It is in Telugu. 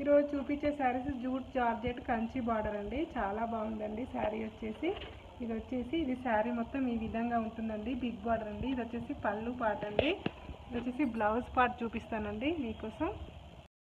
ఈరోజు చూపించే saris jute georgette Kanchi border అండి. చాలా బాగుందండి. శారీ వచ్చేసి ఇది వచ్చేసి ఇది శారీ మొత్తం ఈ విధంగా ఉంటుందండి. బిగ్ బార్డర్ అండి. ఇది వచ్చేసి పళ్ళు పార్ట్ అండి. ఇది వచ్చేసి బ్లౌజ్ పార్ట్ చూపిస్తానండి మీకోసం.